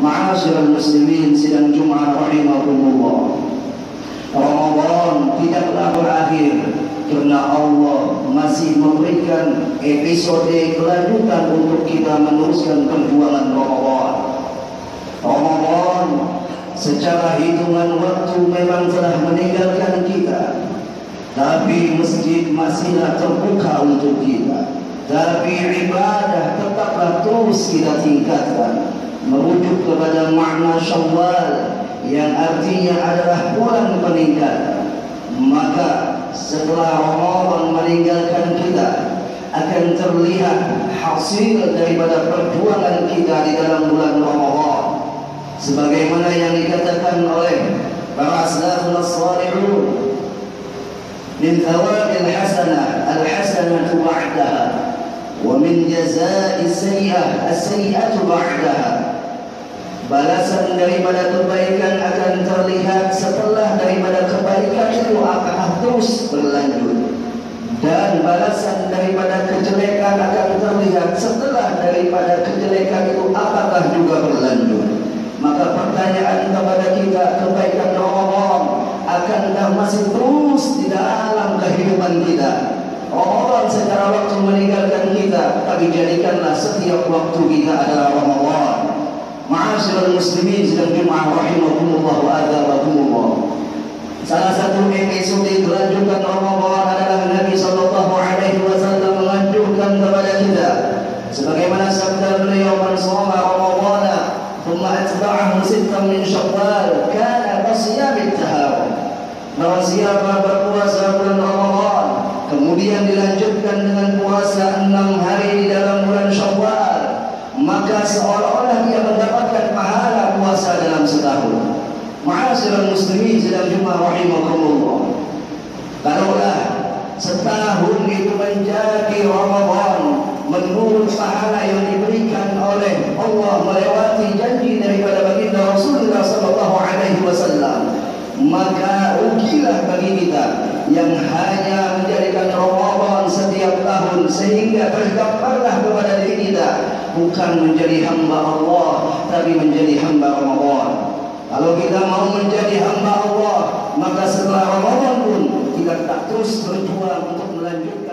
Ma'asyiral muslimin sidang Jumat rahimakumullah. Ramadan tidaklah berakhir kerana Allah masih memberikan episode kelanjutan untuk kita meneruskan perjuangan Ramadan. Ramadan secara hitungan waktu memang telah meninggalkan kita. Tapi masjid masihlah terbuka untuk kita. Tapi ibadah tetaplah terus kita tingkatkan merujuk kepada makna syawal yang artinya adalah bulan peningkatan maka setelah Ramadan meninggalkan kita akan terlihat hasil daripada perjuangan kita di dalam bulan Ramadan. Sebagaimana yang dikatakan oleh para salafun salihun min thawabil hasanah al hasanatu ba'daha wa min jazaa'i sayyi'ah as-sayyi'atu ba'daha balasan daripada kebaikan akan terlihat setelah daripada kebaikan itu akan terus berlanjut. Dan balasan daripada kejelekan akan terlihat setelah daripada kejelekan itu apakah juga berlanjut. Maka pertanyaan kepada kita kebaikan Ramadan akankah masih terus di dalam kehidupan kita. Ramadan secara waktu meninggalkan kita tapi jadikanlah setiap waktu kita adalah Ramadan Ma'asyiral muslimin sedang Jumat rahimakumullah wa adzarakumullah. Salah satu episode kelanjutan Ramadan adalah Nabi sallallahu alaihi wasallam menganjurkan kepada kita sebagaimana sabda beliau man shoma Ramadan thumma atba'ahu sittan min Syawal kana kasiyam tahawun. Bahwa siapa berpuasa bulan Ramadan kemudian dilanjutkan dengan puasa enam hari di dalam bulan Syawal maka seolah-olah dia mendapatkan pahala puasa dalam setahun. Ma'asyiral muslimin sedang jumpa rahimakumullah. Kalaulah setahun itu menjadi Ramadan menurut pahala yang diberikan oleh Allah melewati janji daripada baginda Rasulullah sallallahu alaihi wasallam maka rugilah bagi kita yang hanya menjadikan Ramadan setiap tahun sehingga tergambarlah kepada diri kita bukan menjadi hamba Allah tapi menjadi hamba Ramadan. Kalau kita mau menjadi hamba Allah, maka setelah Ramadan pun kita tak terus berjuang untuk melanjutkan